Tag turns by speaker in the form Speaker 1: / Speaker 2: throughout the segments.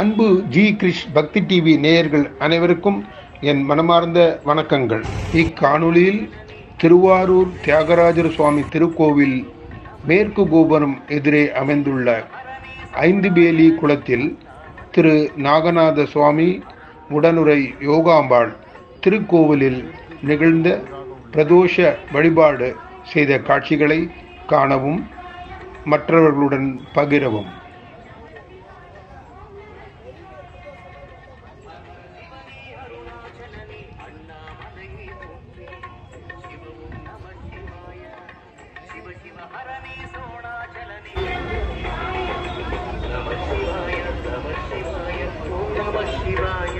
Speaker 1: அன்பு ஜி கிரிஷ் பக்தி டிவி நேயர்கள் அனைவருக்கும் என் மனமார்ந்த வணக்கங்கள். இக்காணொளியில் திருவாரூர் தியாகராஜர் சுவாமி திருக்கோவில் மேற்கு கோபுரம் எதிரே அமைந்துள்ள ஐந்து பேலி குளத்தில் திரு நாகநாத சுவாமி உடனுரை யோகாம்பாள் திருக்கோவிலில் நிகழ்ந்த பிரதோஷ வழிபாடு செய்த காட்சிகளை காணவும் மற்றவர்களுடன் பகிரவும்.
Speaker 2: शिवाय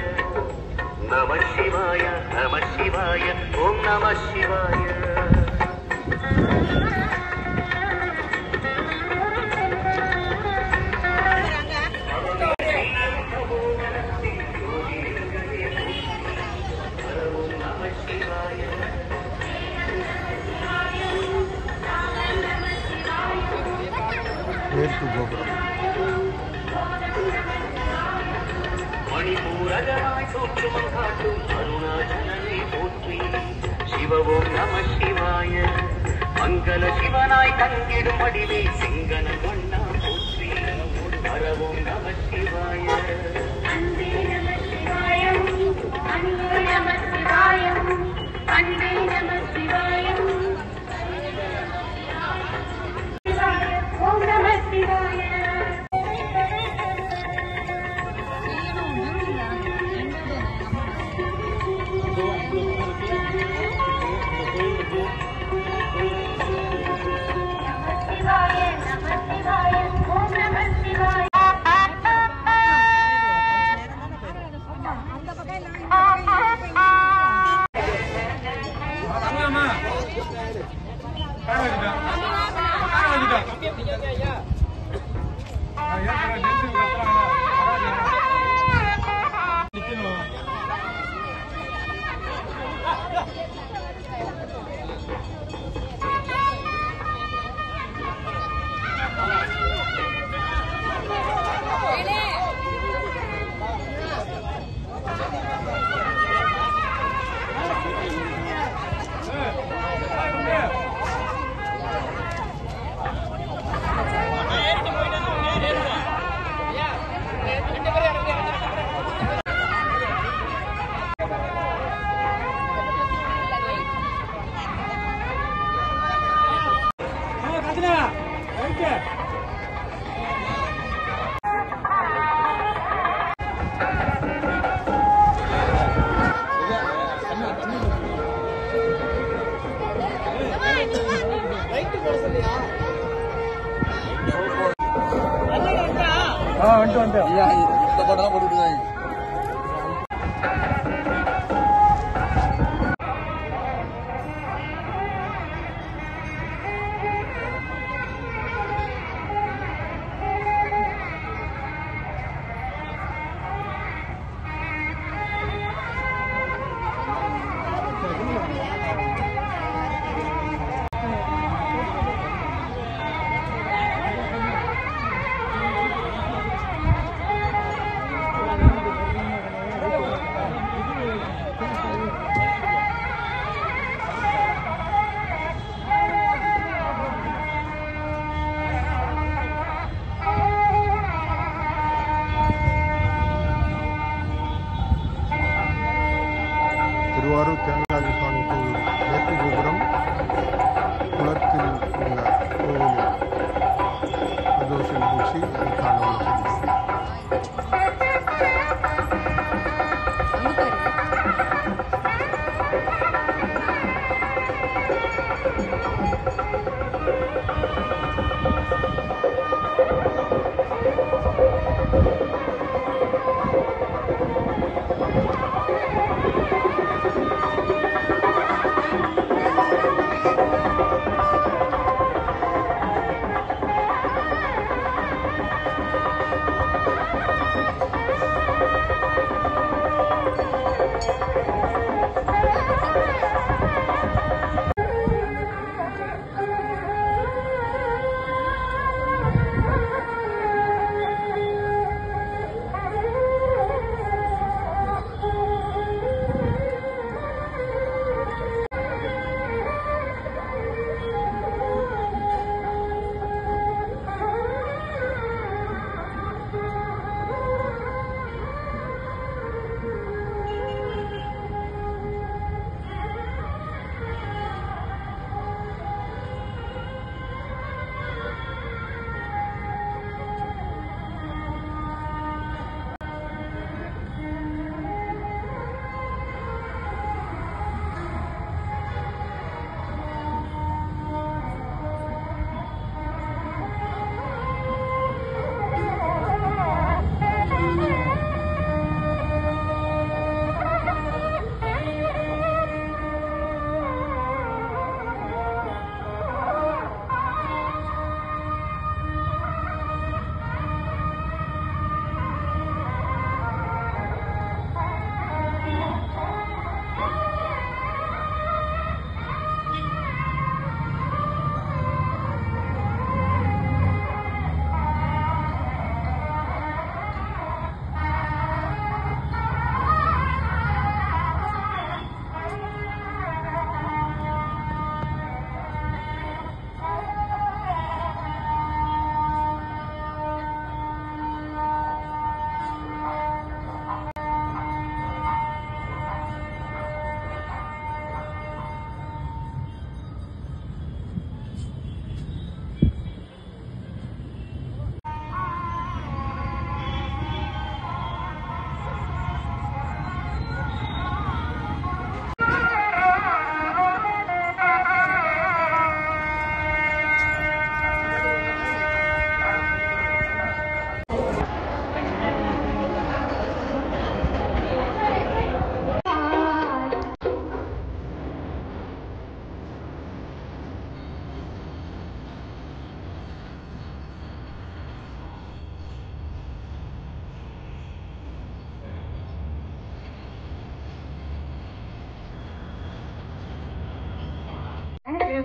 Speaker 2: नमः शिवाय नमः शिवाय ॐ नमः शिवाय। மங்கள சிவனாய் தங்கிடும் வடிவே சிங்கன கொண்டா போற்றி. வரவும் நம சிவாய
Speaker 3: அன்பே நம சிவாயம் அன்பே நம சிவாயம் அன்பே நம Ayo, வந்துட்டு வந்துட்டு. ಅವರು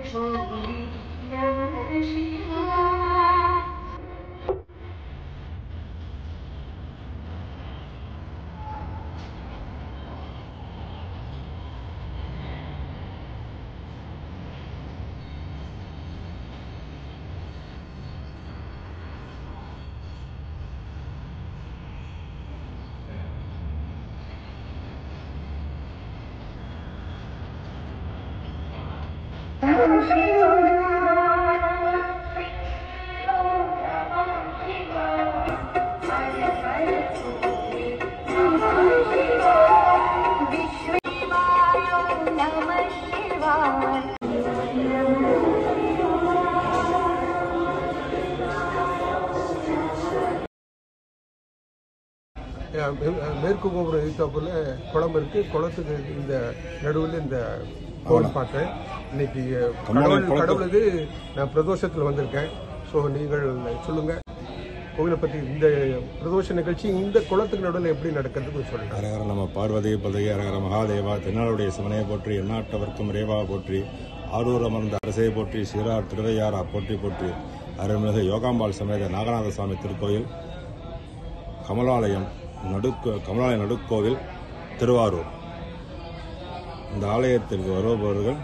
Speaker 1: Thank you. மேற்கு கோபுரம் எதிர்த்தாப்புல குளம் இருக்குது குளத்துக்கு இந்த நடுவில் இந்த கோவில் பார்த்தேன். இன்னைக்கு கடவுள் கடவுள் இது நான் பிரதோஷத்தில் வந்திருக்கேன். ஸோ நீங்கள் சொல்லுங்க. கோவிலை பற்றி இந்த பிரதோஷ நிகழ்ச்சி இந்த குளத்துக்கு நடுவில் எப்படி நடக்கிறதுன்னு சொல்லுங்க.
Speaker 4: ஹரஹர நம பார்வதி பதவி ஹரஹர மகாதேவா தென்னாளுடைய சிவனையை போற்றி எந்நாட்டவர்க்கும் ரேவா போற்றி ஆரூர் அமர்ந்த அரசையை போற்றி சீரார் திருவையாரா போற்றி போற்றி அருள்மிகு யோகாம்பாள் சமேத நாகநாத சுவாமி திருக்கோயில் கமலாலயம் நடுக்கோ கமலாலய நடுக்கோவில் திருவாரூர். இந்த ஆலயத்திற்கு வருபவர்கள்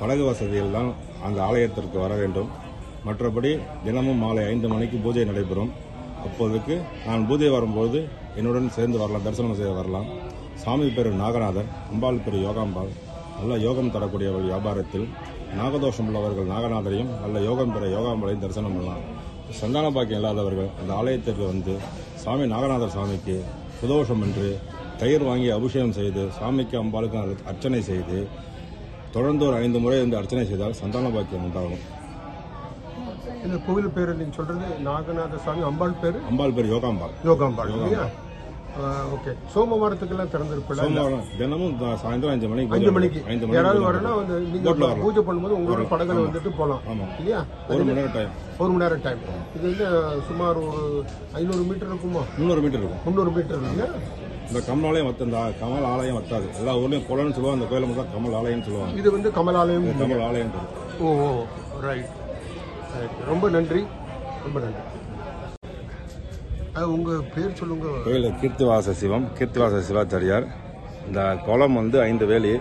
Speaker 4: படகு வசதியில் தான் அந்த ஆலயத்திற்கு வர வேண்டும். மற்றபடி தினமும் மாலை ஐந்து மணிக்கு பூஜை நடைபெறும். அப்போதுக்கு நான் பூஜை வரும்போது என்னுடன் சேர்ந்து வரலாம் தரிசனம் செய்ய வரலாம். சாமி பேரு நாகநாதர் அம்பாள் பேரு யோகாம்பாள். நல்ல யோகம் தரக்கூடிய வியாபாரத்தில். நாகதோஷம் உள்ளவர்கள் நாகநாதரையும் நல்ல யோகம் பெற யோகாம்பாளையும் தரிசனம் பண்ணலாம். சந்தான பாக்கியம் இல்லாதவர்கள் அந்த ஆலயத்திற்கு வந்து சாமி நாகநாதர் சாமிக்கு புதோஷம் என்று தயிர் வாங்கி அபிஷேகம் செய்து சாமிக்கு அம்பாளுக்கு அர்ச்சனை செய்து தொடர்ந்து ஒரு ஐந்து முறை இந்த அர்ச்சனை செய்தால் சந்தான பாக்கியம் உண்டாகும்.
Speaker 1: இந்த கோவில் பேர் நீங்க சொல்றது? நாகநாத சுவாமி அம்பாள் பேரு?
Speaker 4: அம்பாள் பேர் யோகாம்பாள்.
Speaker 1: யோகாம்பாள் ஓகே. சோமவாரத்துக்கெல்லாம் திறந்திருப்பில்ல
Speaker 4: சோமவாரம் தினமும் சாயந்தரம் அஞ்சு மணிக்கு
Speaker 1: அஞ்சு மணிக்கு.
Speaker 4: ஐந்து மணிக்கு
Speaker 1: யாராவது வரனா வந்து நீங்க
Speaker 4: போட்ல வரலாம்.
Speaker 1: பூஜை பண்ணும்போது உங்களோட படகுல வந்துட்டு போலாம்.
Speaker 4: ஆமா.
Speaker 1: இல்லையா?
Speaker 4: ஒரு மணி நேரம் டைம்
Speaker 1: ஒரு மணி நேரம் டைம் இது வந்து சுமார் ஒரு ஐநூறு மீட்டர் இருக்குமா?
Speaker 4: முந்நூறு மீட்டர் இருக்கும்.
Speaker 1: முந்நூறு மீட்டர் இல்லையா
Speaker 4: இந்த கமலாலயம் வத்த இந்த கமல் ஆலயம் வத்தாது. எல்லா ஊர்லயும் குளம்னு சொல்லுவாங்க அந்த கோயில மட்டும் கமல் ஆலயம்னு சொல்லுவாங்க.
Speaker 1: இது வந்து கமலாலயம்
Speaker 4: இது கமல் ஆலயம்.
Speaker 1: ஓ ஓ ரைட் ரொம்ப நன்றி. ரொம்ப நன்றி. அது உங்க பேர் சொல்லுங்க.
Speaker 4: கோயில் கீர்த்திவாச சிவம் கீர்த்திவாச சிவாச்சாரியார். இந்த குளம் வந்து ஐந்து வேலி.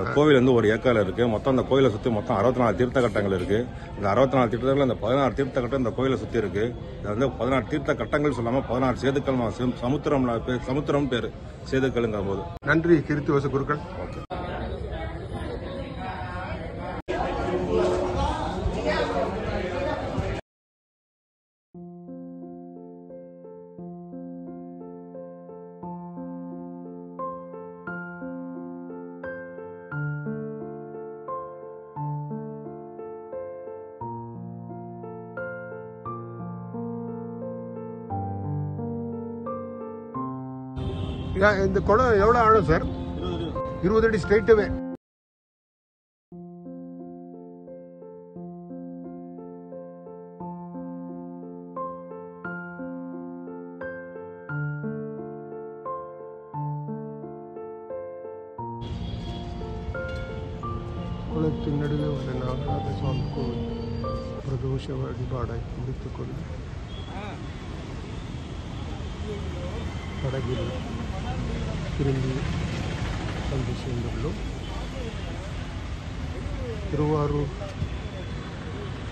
Speaker 4: இந்த கோவில் வந்து ஒரு ஏக்கர் இருக்கு. மொத்தம் அந்த கோயிலை சுத்தி மொத்தம் அறுபத்தி நாலு தீர்த்த கட்டங்கள் இருக்கு. இந்த அறுபத்தி நாலு தீர்த்தங்கள் இந்த பதினாறு தீர்த்த கட்டம் இந்த கோயிலை சுத்தி இருக்கு. இது வந்து பதினாறு தீர்த்த கட்டங்கள் சொல்லாம பதினாறு சேதுக்கள் சமுத்திரம் பேர் சமுத்திரம் பேரு சேதுக்கள்ங்கிற போது.
Speaker 1: நன்றி கிருத்திவாச குருக்கள். இந்த குளம் எவ்வளவு ஆழம் சார் இருபது அடி ஸ்ட்ரைட்டாவே குளத்தின் நடுவே உள்ள நாகநாத சுவாமி கோவில் பிரதோஷ வழிபாடை முடித்துக் கொண்டு படகில் திரும்பி வந்து சேர்ந்துள்ளோம் திருவாரூர்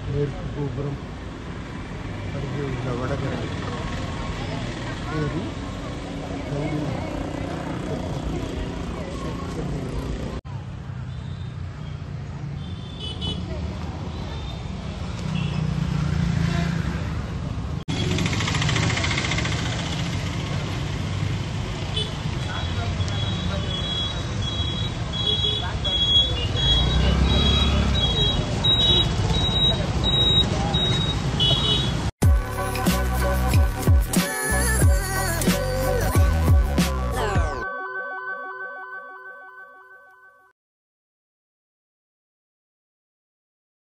Speaker 1: மேற்கு கோபுரம் அருகே உள்ள வடகரை ஏரி தங்கி